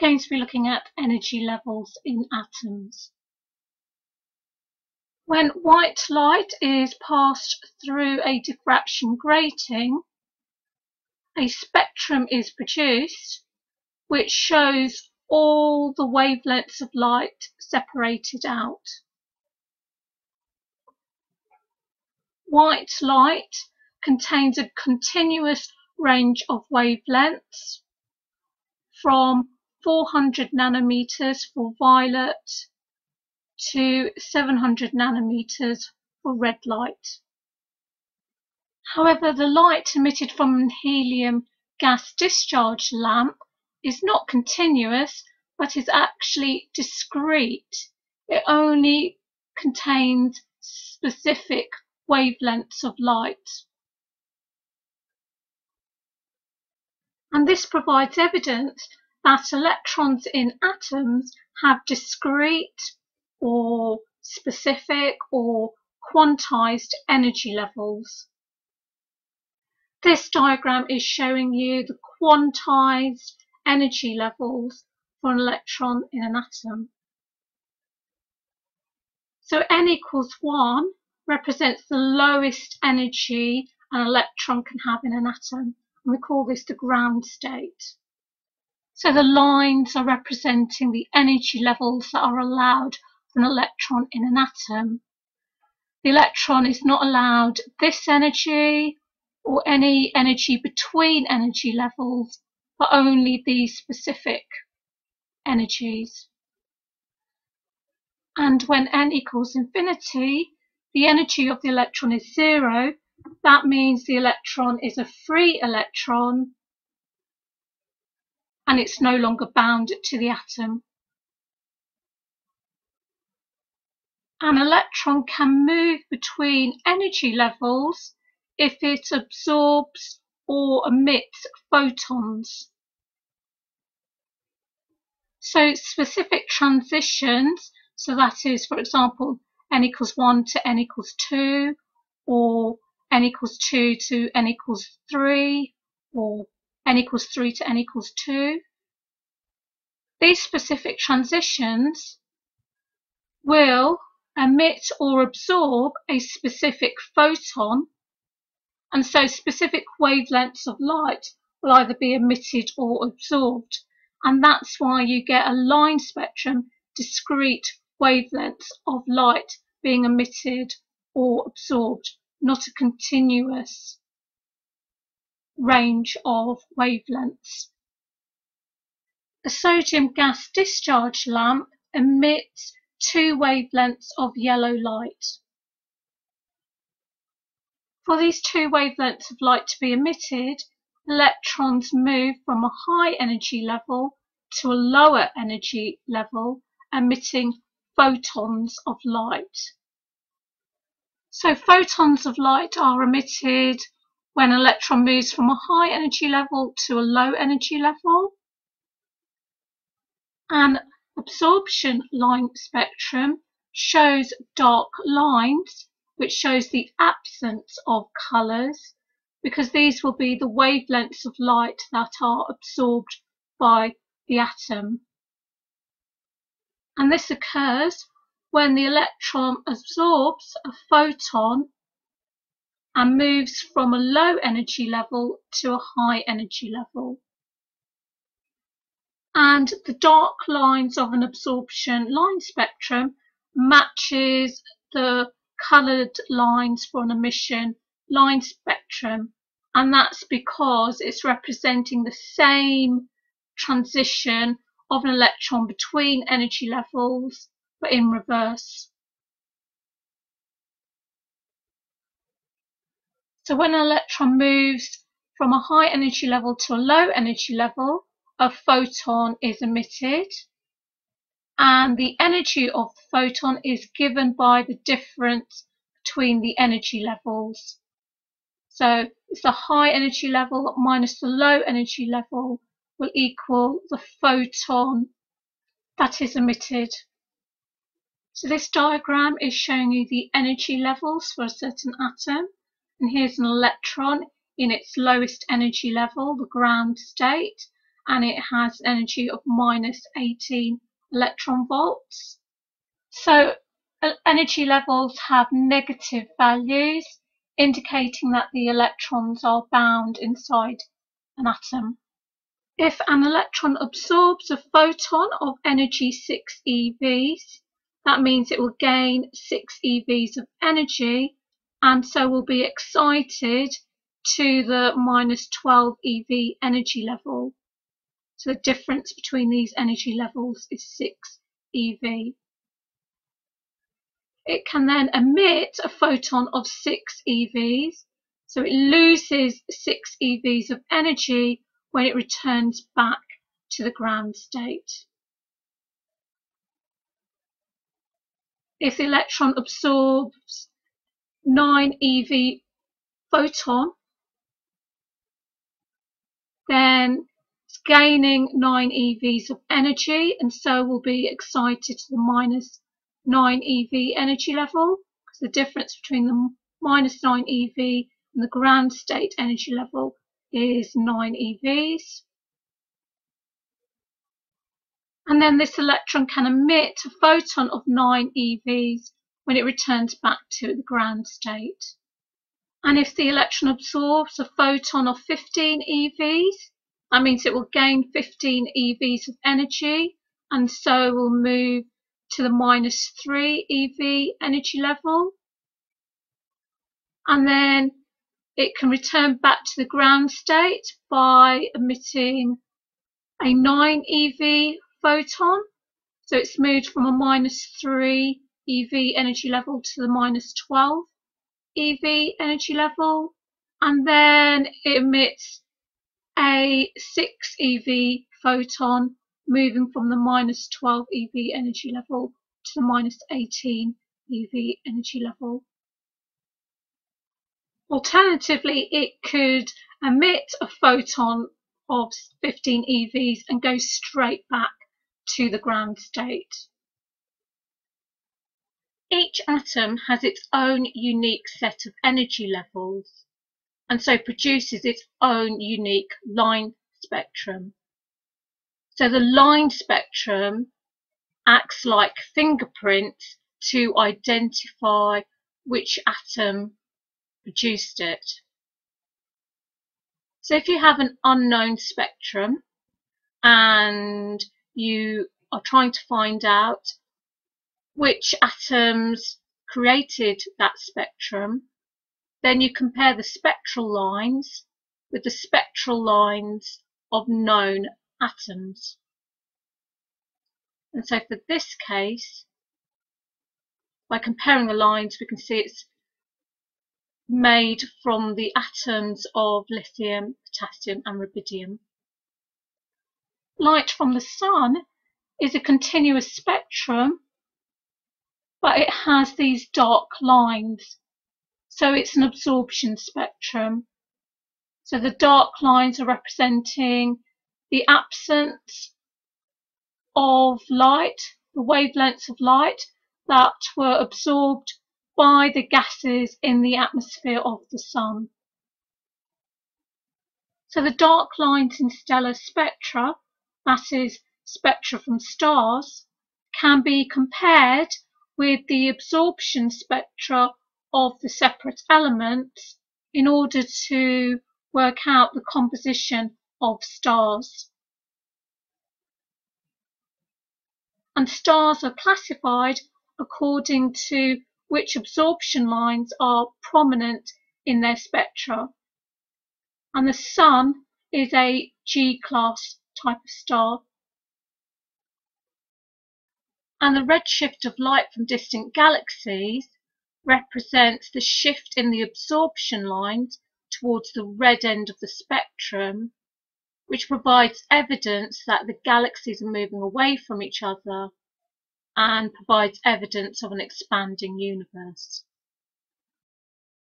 going to be looking at energy levels in atoms. When white light is passed through a diffraction grating, a spectrum is produced which shows all the wavelengths of light separated out. White light contains a continuous range of wavelengths from 400 nanometers for violet to 700 nanometers for red light. However, the light emitted from an helium gas discharge lamp is not continuous, but is actually discrete. It only contains specific wavelengths of light. And this provides evidence that electrons in atoms have discrete or specific or quantized energy levels. This diagram is showing you the quantized energy levels for an electron in an atom. So n equals 1 represents the lowest energy an electron can have in an atom, and we call this the ground state. So the lines are representing the energy levels that are allowed for an electron in an atom. The electron is not allowed this energy or any energy between energy levels, but only these specific energies. And when n equals infinity, the energy of the electron is zero. That means the electron is a free electron and it's no longer bound to the atom. An electron can move between energy levels if it absorbs or emits photons. So specific transitions, so that is, for example, n equals 1 to n equals 2, or n equals 2 to n equals 3, or n equals 3 to n equals 2. These specific transitions will emit or absorb a specific photon and so specific wavelengths of light will either be emitted or absorbed and that's why you get a line spectrum discrete wavelengths of light being emitted or absorbed not a continuous range of wavelengths. A sodium gas discharge lamp emits two wavelengths of yellow light. For these two wavelengths of light to be emitted, electrons move from a high energy level to a lower energy level, emitting photons of light. So photons of light are emitted when an electron moves from a high energy level to a low energy level. And absorption line spectrum shows dark lines, which shows the absence of colours, because these will be the wavelengths of light that are absorbed by the atom. And this occurs when the electron absorbs a photon and moves from a low energy level to a high energy level and the dark lines of an absorption line spectrum matches the coloured lines for an emission line spectrum and that's because it's representing the same transition of an electron between energy levels but in reverse. So when an electron moves from a high energy level to a low energy level, a photon is emitted and the energy of the photon is given by the difference between the energy levels. So it's the high energy level minus the low energy level will equal the photon that is emitted. So this diagram is showing you the energy levels for a certain atom and here's an electron in its lowest energy level, the ground state, and it has an energy of minus 18 electron volts. So energy levels have negative values, indicating that the electrons are bound inside an atom. If an electron absorbs a photon of energy 6 EVs, that means it will gain 6 EVs of energy and so will be excited to the minus 12 EV energy level. So the difference between these energy levels is 6 EV. It can then emit a photon of 6 EVs, so it loses 6 EVs of energy when it returns back to the ground state. If the electron absorbs 9 EV photon, then gaining 9 EVs of energy and so will be excited to the minus 9 EV energy level because the difference between the minus 9 EV and the ground state energy level is 9 EVs. And then this electron can emit a photon of 9 EVs when it returns back to the ground state. And if the electron absorbs a photon of 15 EVs, that means it will gain 15 EVs of energy and so will move to the minus 3 EV energy level. And then it can return back to the ground state by emitting a 9 EV photon. So it's moved from a minus 3 EV energy level to the minus 12 EV energy level. And then it emits a 6 EV photon moving from the minus 12 EV energy level to the minus 18 EV energy level. Alternatively, it could emit a photon of 15 EVs and go straight back to the ground state. Each atom has its own unique set of energy levels and so produces its own unique line spectrum. So the line spectrum acts like fingerprints to identify which atom produced it. So if you have an unknown spectrum and you are trying to find out which atoms created that spectrum, then you compare the spectral lines with the spectral lines of known atoms. And so for this case, by comparing the lines, we can see it's made from the atoms of lithium, potassium and rubidium. Light from the sun is a continuous spectrum, but it has these dark lines. So it's an absorption spectrum. So the dark lines are representing the absence of light, the wavelengths of light that were absorbed by the gases in the atmosphere of the sun. So the dark lines in stellar spectra, that is spectra from stars, can be compared with the absorption spectra of the separate elements in order to work out the composition of stars. And stars are classified according to which absorption lines are prominent in their spectra. And the Sun is a G-class type of star. And the redshift of light from distant galaxies represents the shift in the absorption lines towards the red end of the spectrum, which provides evidence that the galaxies are moving away from each other and provides evidence of an expanding universe.